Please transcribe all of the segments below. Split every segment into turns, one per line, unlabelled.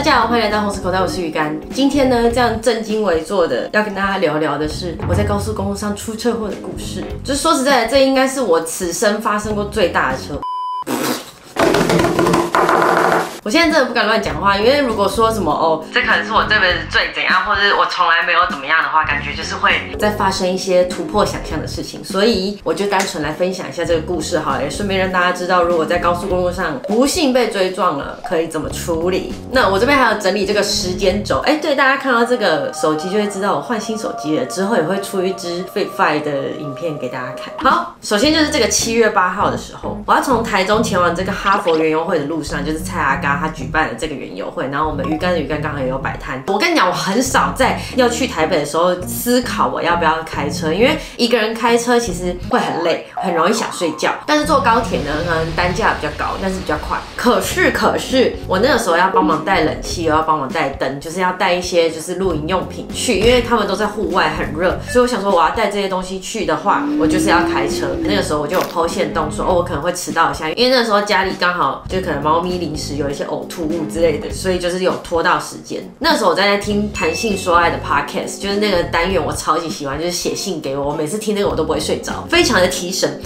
大家好，欢迎来到红石口袋，我是鱼干。今天呢，这样正襟危坐的要跟大家聊聊的是我在高速公路上出车祸的故事。就是说实在的，这应该是我此生发生过最大的车。我现在真的不敢乱讲话，因为如果说什么哦，这可能是我这辈子最怎样，或者我从来没有怎么样的话，感觉就是会再发生一些突破想象的事情。所以我就单纯来分享一下这个故事好了，也顺便让大家知道，如果在高速公路上不幸被追撞了，可以怎么处理。那我这边还有整理这个时间轴，哎，对，大家看到这个手机就会知道我换新手机了，之后也会出一支 Fit Five 的影片给大家看。好，首先就是这个七月八号的时候，我要从台中前往这个哈佛园游会的路上，就是蔡阿刚他举办了这个园游会，然后我们鱼竿的鱼竿刚好也有摆摊。我跟你讲，我很少在要去台北的时候思考我要不要开车，因为一个人开车其实会很累，很容易想睡觉。但是坐高铁呢，可能单价比较高，但是比较快。可是可是我那个时候要帮忙带冷气，又要帮忙带灯，就是要带一些就是露营用品去，因为他们都在户外很热，所以我想说我要带这些东西去的话，我就是要开车。那个时候我就有剖线洞说，哦，我可能会迟到一下，因为那时候家里刚好就可能猫咪临时有一些呕吐物之类的，所以就是有拖到时间。那时候我在听谈性说爱的 podcast，就是那个单元我超级喜欢，就是写信给我，我每次听那个我都不会睡着，非常的提神。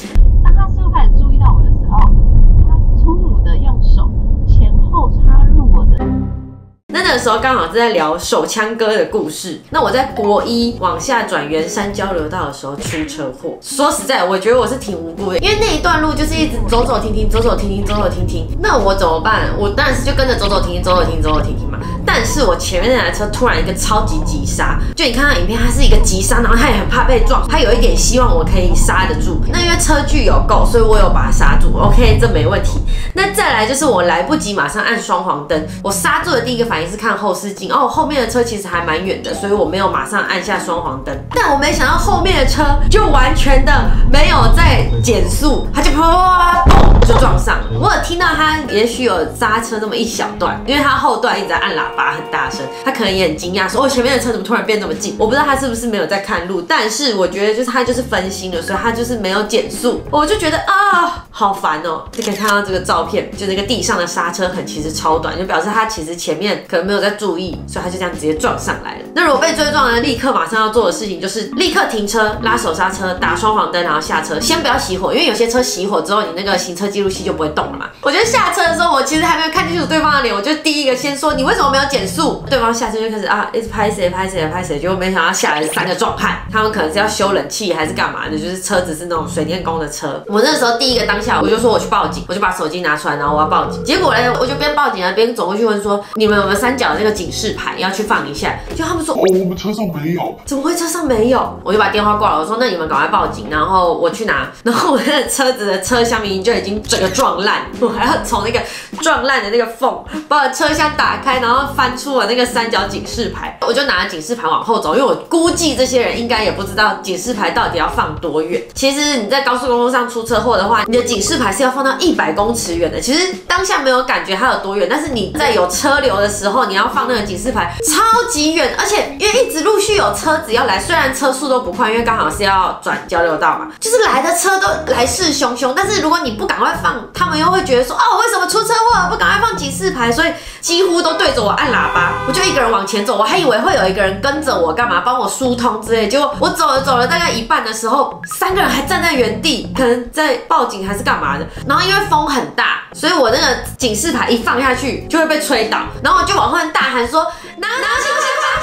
那时候刚好是在聊手枪哥的故事。那我在国一往下转圆山交流道的时候出车祸。说实在，我觉得我是挺无辜的，因为那一段路就是一直走走停停，走走停停，走走停停。那我怎么办？我当然是就跟着走走停停，走走停停，走走停停嘛。但是我前面那台车突然一个超级急刹，就你看到影片，它是一个急刹，然后它也很怕被撞，它有一点希望我可以刹得住。那因为车距有够，所以我有把它刹住。OK，这没问题。那再来就是我来不及马上按双黄灯，我刹住的第一个反应是看后视镜，哦，后面的车其实还蛮远的，所以我没有马上按下双黄灯。但我没想到后面的车就完全的没有在减速，它就啪啪啪砰就撞上了。我有听到他也许有刹车那么一小段，因为他后段一直在按喇叭很大声，他可能也很惊讶说，哦，前面的车怎么突然变那么近？我不知道他是不是没有在看路，但是我觉得就是他就是分心了，所以他就是没有减速。我就觉得啊，好烦哦。就可以看到这个照片，就那个地上的刹车痕其实超短，就表示他其实前面可能没有在注意，所以他就这样直接撞上来了。那如果被追撞呢，立刻马上要做的事情就是立刻停车，拉手刹车，打双黄灯，然后下车，先不要熄火，因为有些车熄火之后，你那个行车记录器就不会动了嘛。我觉得下车的时候，我其实还没有看清楚对方的脸，我就第一个先说你为什么没有减速？对方下车就开始啊，一直拍谁拍谁拍谁，结果没想到下来三个壮汉，他们可能是要修冷气还是干嘛的，就是车子是那种水电工的车。我那时候第一个当下我就说我去报警，我就把手机拿出来，然后我要报警。结果呢，我就边报警啊边走过去问说，你们有没有三角的那个警示牌要去放一下？就他们说
哦，我们车上没有。
怎么会车上没有？我就把电话挂了，我说那你们赶快报警，然后我去拿。然后我那个车子的车厢明明就已经整个撞烂，我还要从那个撞烂的那个缝把我车厢打开，然后翻出我那个三角警示牌，我就拿着警示牌往后走，因为我估计这些人应该也不知道警示牌到底要放多远。其实你在高速公路上出车祸的话，你的警示牌是要放到一百公尺远的。其实当下没有感觉它有多远，但是你在有车流的时候，你要放那个警示牌超级远，而且因为一直陆续有车子要来，虽然车速都不快，因为刚好是要转交流道嘛，就是来的车都来势汹汹。但是如果你不赶快放，他们又会觉得说，哦，为什么出车祸不赶快放警示牌？所以几乎都对着我按喇叭，我就一个人往前走，我还以为会有一个人跟着我干嘛，帮我疏通之类。结果我走了走了大概一半的时候，三个人还站在原地，可能在报警还是干嘛的。然后因为风很大，所以我那个警示牌一放下去就会被吹倒，然后我就往后面大喊说，拿拿警示牌！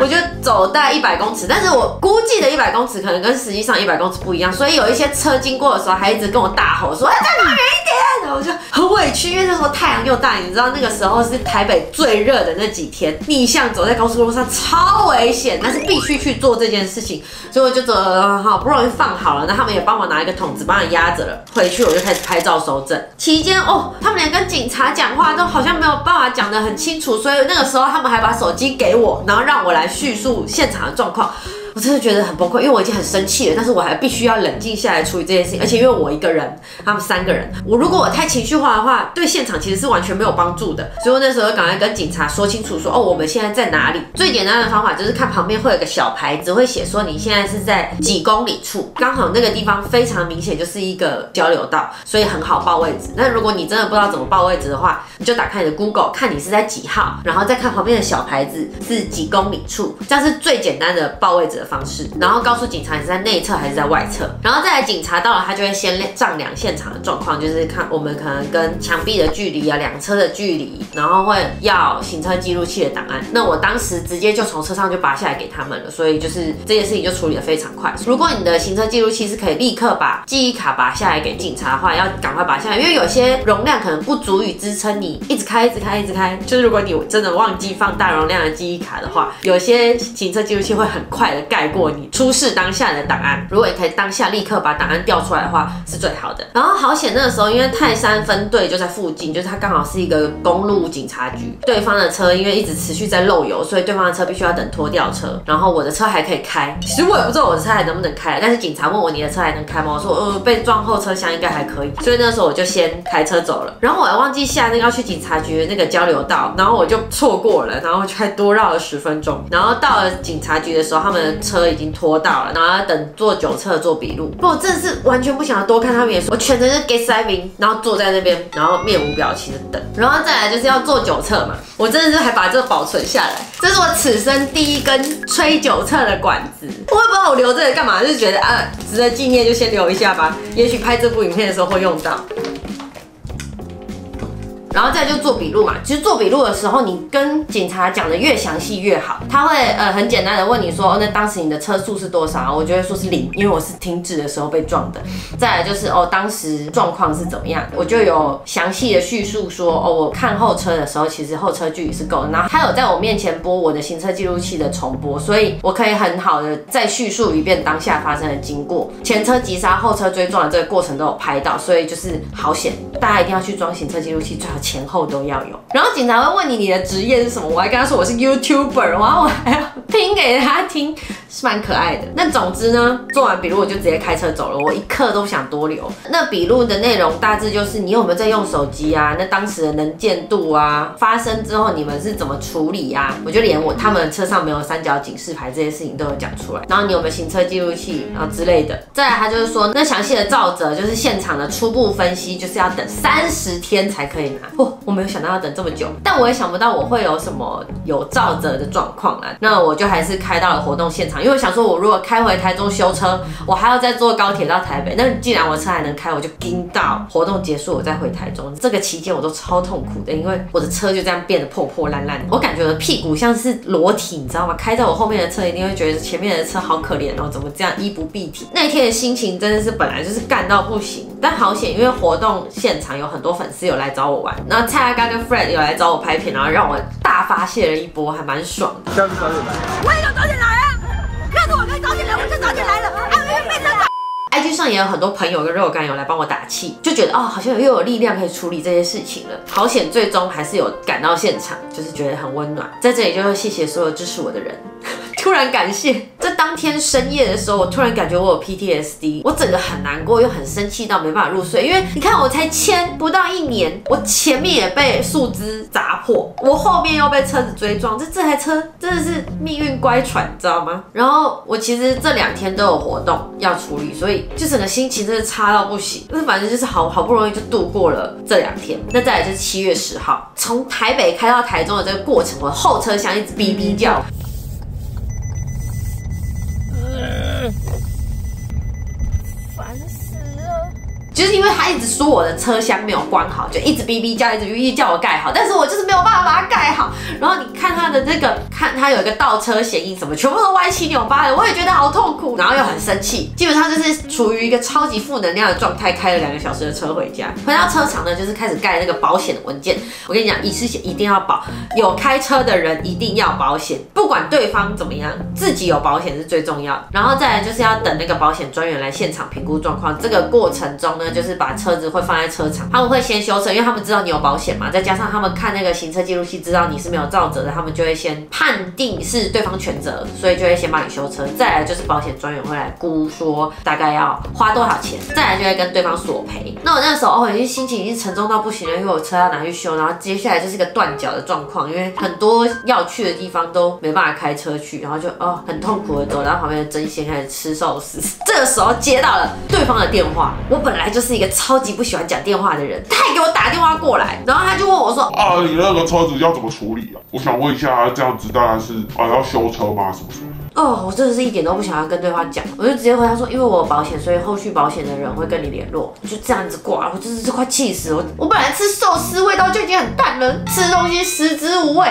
我就走大概一百公尺，但是我估计的一百公尺可能跟实际上一百公尺不一样，所以有一些车经过的时候还一直跟我大吼说，哎，再跑远一点。然后我就很委屈，因为那时候太阳又大，你知道那个时候是台北最热的那几天，逆向走在高速公路上超危险，但是必须去做这件事情，所以我就走，好不容易放好了，那他们也帮我拿一个桶子帮我压着了，回去我就开始拍照收证。期间哦，他们连跟警察讲话都好像没有办法讲得很清楚，所以那个时候他们还把手机给我，然后让我来叙述现场的状况。我真的觉得很崩溃，因为我已经很生气了，但是我还必须要冷静下来处理这件事情，而且因为我一个人，他们三个人，我如果我太情绪化的话，对现场其实是完全没有帮助的。所以我那时候赶快跟警察说清楚说，哦，我们现在在哪里？最简单的方法就是看旁边会有个小牌子，会写说你现在是在几公里处，刚好那个地方非常明显就是一个交流道，所以很好报位置。那如果你真的不知道怎么报位置的话，你就打开你的 Google 看你是在几号，然后再看旁边的小牌子是几公里处，这样是最简单的报位置的方式。然后告诉警察你是在内侧还是在外侧，然后再来警察到了，他就会先丈量现场的状况，就是看我们可能跟墙壁的距离啊，两车的距离，然后会要行车记录器的档案。那我当时直接就从车上就拔下来给他们了，所以就是这件事情就处理的非常快。如果你的行车记录器是可以立刻把记忆卡拔下来给警察的话，要赶快拔下来，因为有些容量可能不足以支撑你一直开、一直开、一直开。就是如果你真的忘记放大容量的记忆卡的话，有些行车记录器会很快的盖过你出事当下的档案。如果你可以当下立刻把档案调出来的话，是最好的。然后好险，那个时候因为泰山分队就在附近，就是它刚好是一个公路警察局。对方的车因为一直持续在漏油，所以对方的车必须要等拖吊车。然后我的车还可以开，其实我也不知道我的车还能不能开，但是警察问我你的车还能开吗？我说呃被撞后车厢应该还可以，所以那时候我就先开车走了。然后我还忘记下那个要去警察局那个交流道，然后我就错过了，然后就还多绕了十分钟。然后到了警察局的时候，他们车已经拖到了，然后要等做酒测做笔录。不，我真的是完全不想要多看他们眼，我全程是 get saving，然后坐在那边，然后面无表情的等。然后再来就是要做酒测嘛，我真的是还把这个保存下来，这是我此生第一根吹酒测的管子。我也不知道我留这个干嘛，就是觉得啊，值得纪念就先留一下吧，也许拍这部影片的时候会用到。然后再就做笔录嘛，其实做笔录的时候，你跟警察讲的越详细越好。他会呃很简单的问你说，那当时你的车速是多少？我就会说是零，因为我是停止的时候被撞的。再来就是哦，当时状况是怎么样？我就有详细的叙述说，哦，我看后车的时候，其实后车距离是够的。然后他有在我面前播我的行车记录器的重播，所以我可以很好的再叙述一遍当下发生的经过，前车急刹、后车追撞的这个过程都有拍到，所以就是好险，大家一定要去装行车记录器，最好。前后都要有，然后警察会问你你的职业是什么，我还跟他说我是 YouTuber，然后我还要听给他听，是蛮可爱的。那总之呢，做完笔录我就直接开车走了，我一刻都不想多留。那笔录的内容大致就是你有没有在用手机啊？那当时的能见度啊，发生之后你们是怎么处理啊？我就连我他们车上没有三角警示牌这些事情都有讲出来。然后你有没有行车记录器啊之类的？再来他就是说，那详细的照则就是现场的初步分析，就是要等三十天才可以拿。哦，我没有想到要等这么久，但我也想不到我会有什么有照着的状况啊。那我就还是开到了活动现场，因为我想说，我如果开回台中修车，我还要再坐高铁到台北。那既然我车还能开，我就盯到活动结束，我再回台中。这个期间我都超痛苦的，因为我的车就这样变得破破烂烂。我感觉我的屁股像是裸体，你知道吗？开在我后面的车一定会觉得前面的车好可怜哦，怎么这样衣不蔽体？那一天的心情真的是本来就是干到不行，但好险，因为活动现场有很多粉丝有来找我玩，那蔡阿刚跟 Fred 有来找我拍片，然后让我大发泄了一波，还蛮爽的。
下次早点来。
我也要早点来啊！告诉我可以早点来，我就早点来了。哎，我被车撞。
IG 上也有很多朋友跟肉干有来帮我打气，就觉得哦，好像又有力量可以处理这些事情了。好险，最终还是有赶到现场，就是觉得很温暖。在这里就要谢谢所有支持我的人。突然感谢，在当天深夜的时候，我突然感觉我有 PTSD，我整个很难过又很生气到没办法入睡，因为你看我才签不到一年，我前面也被树枝砸破，我后面又被车子追撞，这这台车真的是命运乖舛，你知道吗？然后我其实这两天都有活动要处理，所以就整个心情真的差到不行。那反正就是好好不容易就度过了这两天。那再来就是七月十号，从台北开到台中的这个过程，我后车厢一直哔哔叫。
烦
就是因为他一直说我的车厢没有关好，就一直哔哔叫，一直哔哔叫我盖好，但是我就是没有办法把它盖好。然后你看他的那个，看他有一个倒车显影什么，全部都歪七扭八的，我也觉得好痛苦，然后又很生气，基本上就是处于一个超级负能量的状态，开了两个小时的车回家。回到车厂呢，就是开始盖那个保险的文件。我跟你讲，一次险一定要保，有开车的人一定要保险，不管对方怎么样，自己有保险是最重要的。然后再来就是要等那个保险专员来现场评估状况，这个过程中呢。那就是把车子会放在车场，他们会先修车，因为他们知道你有保险嘛，再加上他们看那个行车记录器，知道你是没有照责的，他们就会先判定是对方全责，所以就会先帮你修车。再来就是保险专员会来估说大概要花多少钱，再来就会跟对方索赔。那我那时候哦，已经心情已经沉重到不行了，因为我车要拿去修，然后接下来就是个断脚的状况，因为很多要去的地方都没办法开车去，然后就哦很痛苦的走到旁边的针线开始吃寿司。这个时候接到了对方的电话，我本来就是一个超级不喜欢讲电话的人，他还给我打电话过来，然后他就问我说，
啊，你那个车子要怎么处理啊？我想问一下，这样子当然是啊要修车吗？什么什么？
哦，我真的是一点都不想要跟对方讲，我就直接回他说，因为我有保险，所以后续保险的人会跟你联络，就这样子挂了。我真的是快气死我！我本来吃寿司味道就已经很淡了，吃东西食之无味。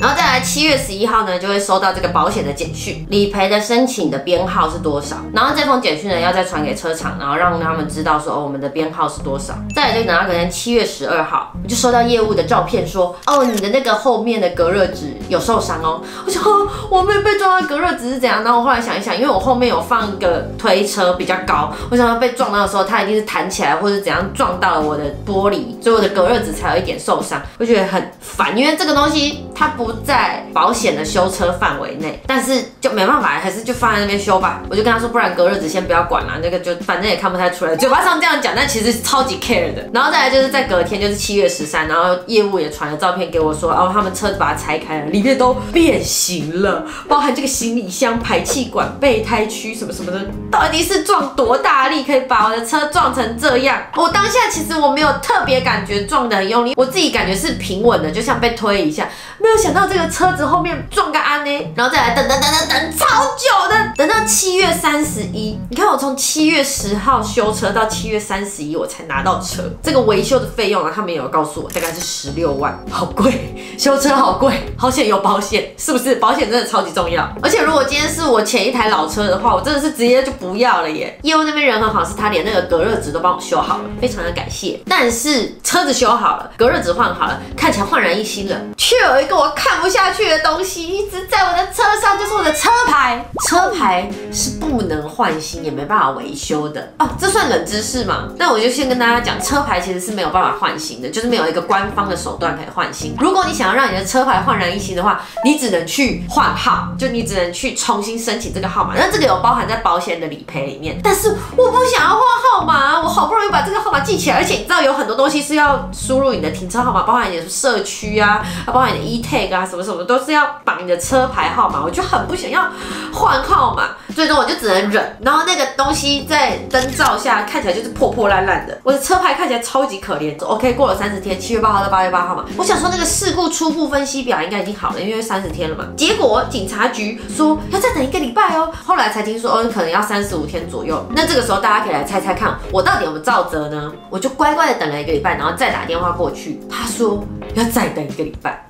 然后再来七月十一号呢，就会收到这个保险的简讯，理赔的申请的编号是多少？然后这封简讯呢，要再传给车厂，然后让他们知道说，哦，我们的编号是多少。再来就等到可能七月十二号，我就收到业务的照片说，哦，你的那个后面的隔热纸有受伤哦。我想，哦，我没被撞到隔热只是怎样？然后我后来想一想，因为我后面有放一个推车比较高，我想要被撞到的时候，它一定是弹起来或者怎样撞到了我的玻璃，所以我的隔热纸才有一点受伤。我觉得很烦，因为这个东西它不在保险的修车范围内，但是就没办法，还是就放在那边修吧。我就跟他说，不然隔日子先不要管了，那个就反正也看不太出来，嘴巴上这样讲，但其实超级 care 的。然后再来就是在隔天，就是七月十三，然后业务也传了照片给我说，哦，他们车子把它拆开了，里面都变形了，包含这个行李箱、排气管、备胎区什么什么的，到底是撞多大力可以把我的车撞成这样？我当下其实我没有特别感觉撞得很用力，我自己感觉是平稳的，就像被推一下，没有想到这个车子后面撞个安呢，然后再来等等等等等超久的，等到七月三十一，你看我从七月十号修车到七月三十一我才拿到车，这个维修的费用啊，他们也有告诉我大概是十六万，好贵，修车好贵，好险有保险，是不是？保险真的超级重要，而且如果今天是我前一台老车的话，我真的是直接就不要了耶。业务那边人很好，是他连那个隔热纸都帮我修好了，非常的感谢。但是车子修好了，隔热纸换好了，看起来焕然一新了，却有一个我看不下去的东西一直在我的车上，就是我的车牌。车牌是不能换新，也没办法维修的哦。这算冷知识吗？那我就先跟大家讲，车牌其实是没有办法换新的，就是没有一个官方的手段可以换新。如果你想要让你的车牌焕然一新的话，你只能去换号，就你只能去重新申请这个号码。那这个有包含在保险的理赔里面，但是我不想要换号码，我好不容易把这个号码记起来，而且你知道有很多东西是要输入你的停车号码，包含你的社区啊，包含你的医 tag 啊，什么什么都是要绑你的车牌号码，我就很不想要换号码，最终我就只能忍。然后那个东西在灯照下看起来就是破破烂烂的，我的车牌看起来超级可怜。OK，过了三十天，七月八号到八月八号嘛，我想说那个事故初步分析表应该已经好了，因为三十天了嘛。结果警察局说要再等一个礼拜哦，后来才听说哦，可能要三十五天左右。那这个时候大家可以来猜猜看，我到底有没有照责呢？我就乖乖的等了一个礼拜，然后再打电话过去，他说要再等一个礼拜。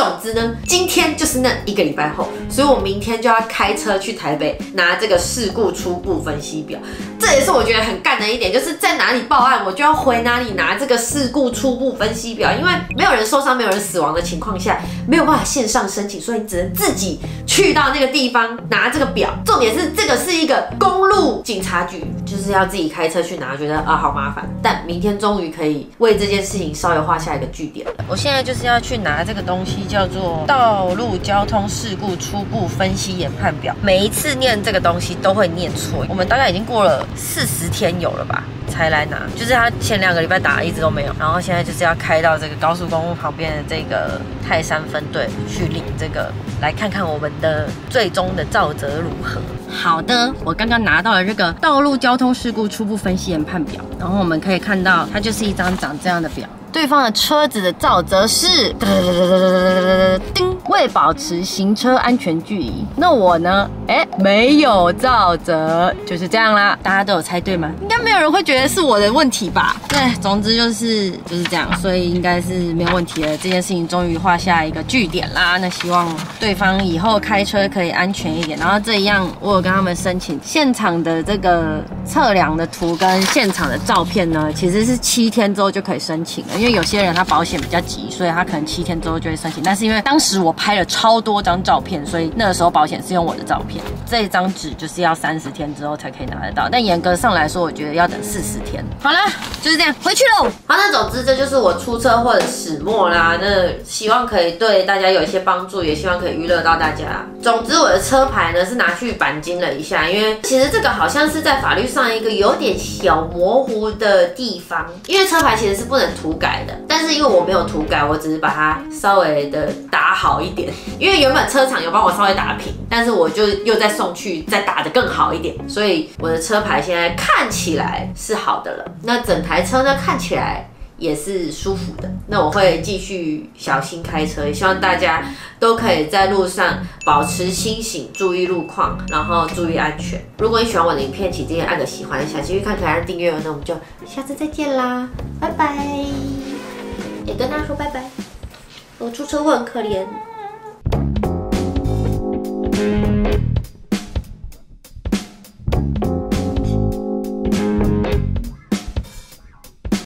总之呢，今天就是那一个礼拜后，所以我明天就要开车去台北拿这个事故初步分析表。这也是我觉得很干的一点，就是在哪里报案，我就要回哪里拿这个事故初步分析表。因为没有人受伤、没有人死亡的情况下，没有办法线上申请，所以只能自己去到那个地方拿这个表。重点是这个是一个公路警察局，就是要自己开车去拿，觉得啊好麻烦。但明天终于可以为这件事情稍微画下一个句点了。我现在就是要去拿这个东西。叫做道路交通事故初步分析研判表，每一次念这个东西都会念错。我们大概已经过了四十天有了吧，才来拿。就是他前两个礼拜打一直都没有，然后现在就是要开到这个高速公路旁边的这个泰山分队去领这个，来看看我们的最终的造责如何。好的，我刚刚拿到了这个道路交通事故初步分析研判表，然后我们可以看到它就是一张长这样的表。对方的车子的造则是叮，为保持行车安全距离。那我呢？哎，没有造则，就是这样啦。大家都有猜对吗？应该没有人会觉得是我的问题吧？对，总之就是就是这样，所以应该是没有问题了。这件事情终于画下一个句点啦。那希望对方以后开车可以安全一点。然后这一样，我有跟他们申请现场的这个测量的图跟现场的照片呢，其实是七天之后就可以申请了。
因为有些人他保险比较急，所以他可能七天之后就会申请。但是因为当时我拍了超多张照片，所以那个时候保险是用我的照片。这张纸就是要三十天之后才可以拿得到，但严格上来说，我觉得要等四十天。好了，就是这样，回去喽。
好，那总之这就是我出车祸的始末啦。那希望可以对大家有一些帮助，也希望可以娱乐到大家。总之我的车牌呢是拿去钣金了一下，因为其实这个好像是在法律上一个有点小模糊的地方，因为车牌其实是不能涂改的。但是因为我没有涂改，我只是把它稍微的打好一点，因为原本车厂有帮我稍微打平，但是我就又再送去再打得更好一点，所以我的车牌现在看起来是好的了。那整台车呢看起来。也是舒服的。那我会继续小心开车，希望大家都可以在路上保持清醒，注意路况，然后注意安全。如果你喜欢我的影片，请记得按个喜欢，小继续看可以按订阅哦。那我们就下次再见啦，拜拜！也跟大家说拜拜。我出车祸很可怜。